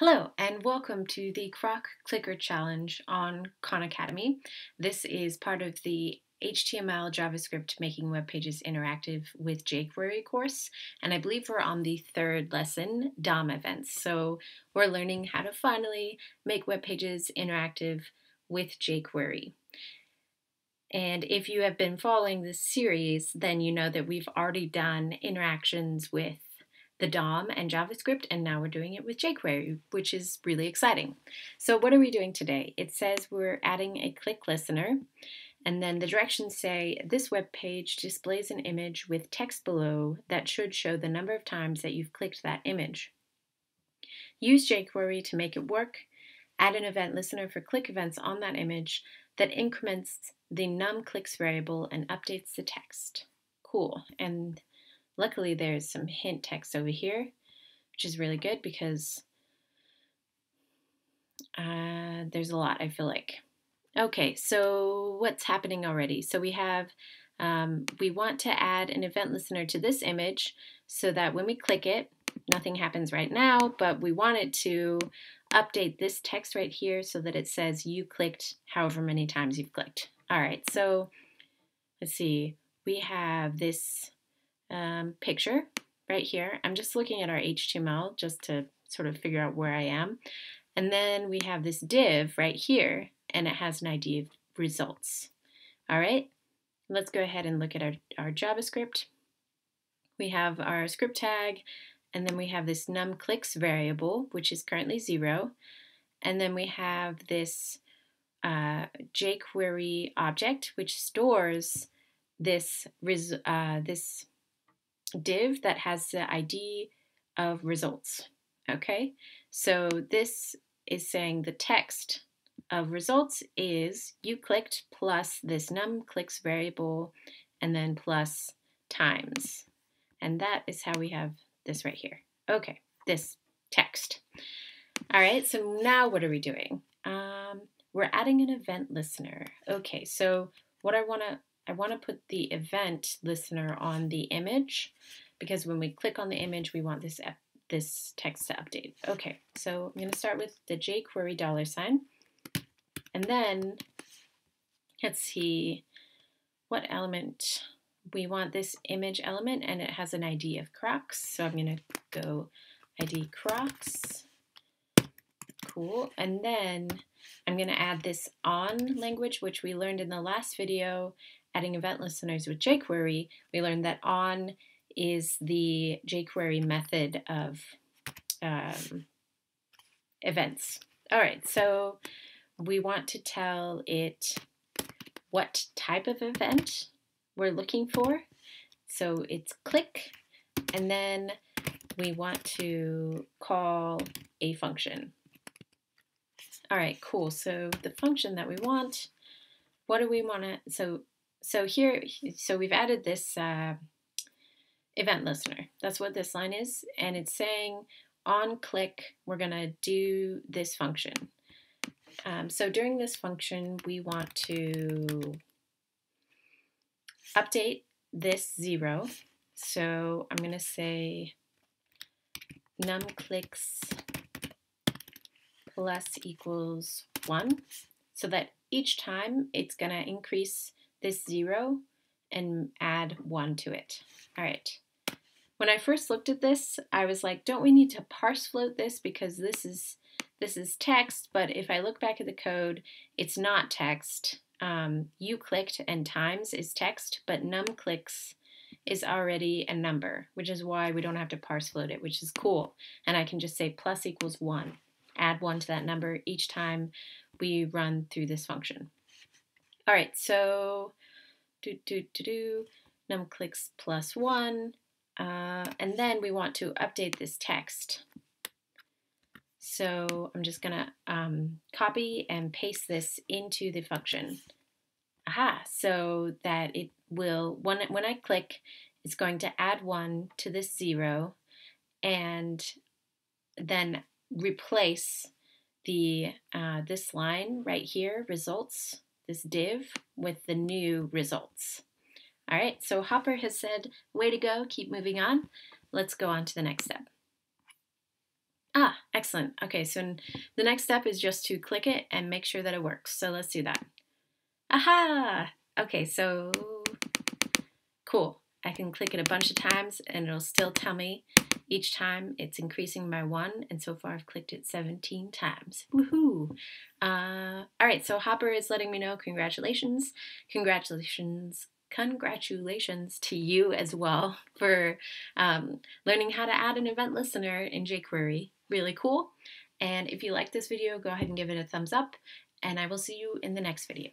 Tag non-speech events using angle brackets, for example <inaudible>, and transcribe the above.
Hello, and welcome to the Croc Clicker Challenge on Khan Academy. This is part of the HTML JavaScript Making Web Pages Interactive with jQuery course, and I believe we're on the third lesson, DOM events. So we're learning how to finally make web pages interactive with jQuery. And if you have been following this series, then you know that we've already done interactions with the DOM and JavaScript, and now we're doing it with jQuery, which is really exciting. So what are we doing today? It says we're adding a click listener, and then the directions say this web page displays an image with text below that should show the number of times that you've clicked that image. Use jQuery to make it work. Add an event listener for click events on that image that increments the num clicks variable and updates the text. Cool. And Luckily, there's some hint text over here, which is really good because uh, there's a lot, I feel like. Okay, so what's happening already? So we have, um, we want to add an event listener to this image so that when we click it, nothing happens right now, but we want it to update this text right here so that it says you clicked however many times you've clicked. All right, so let's see. We have this um, picture right here. I'm just looking at our HTML just to sort of figure out where I am. And then we have this div right here, and it has an ID of results. All right, let's go ahead and look at our, our JavaScript. We have our script tag, and then we have this num clicks variable, which is currently zero. And then we have this uh, jQuery object, which stores this, uh, this div that has the ID of results. Okay, so this is saying the text of results is you clicked plus this num clicks variable and then plus times. And that is how we have this right here. Okay, this text. All right, so now what are we doing? Um, we're adding an event listener. Okay, so what I want to I want to put the event listener on the image because when we click on the image, we want this this text to update. Okay, so I'm going to start with the jQuery dollar sign. And then let's see what element we want this image element and it has an ID of Crocs. So I'm going to go ID Crocs. Cool. And then I'm going to add this on language, which we learned in the last video adding event listeners with jQuery, we learned that on is the jQuery method of um, events. All right, so we want to tell it what type of event we're looking for. So it's click, and then we want to call a function. All right, cool. So the function that we want, what do we want to, so so here, so we've added this uh, event listener. That's what this line is. And it's saying on click, we're going to do this function. Um, so during this function, we want to update this zero. So I'm going to say num clicks plus equals one so that each time it's going to increase this zero and add one to it. All right. When I first looked at this, I was like, don't we need to parse float this because this is this is text, but if I look back at the code, it's not text. Um, you clicked and times is text, but num clicks is already a number, which is why we don't have to parse float it, which is cool. And I can just say plus equals one, add one to that number each time we run through this function. All right, so do, do, do, do, num clicks plus one, uh, and then we want to update this text. So I'm just gonna um, copy and paste this into the function. Aha, so that it will, when, when I click, it's going to add one to this zero and then replace the uh, this line right here, results, this div with the new results. All right, so Hopper has said, way to go, keep moving on. Let's go on to the next step. Ah, Excellent. Okay, so the next step is just to click it and make sure that it works. So let's do that. Aha! Okay, so cool. I can click it a bunch of times and it'll still tell me each time it's increasing by one. And so far I've clicked it 17 times. Woohoo! Uh, all right, so Hopper is letting me know congratulations. Congratulations congratulations to you as well <laughs> for um, learning how to add an event listener in jQuery. Really cool. And if you like this video, go ahead and give it a thumbs up, and I will see you in the next video.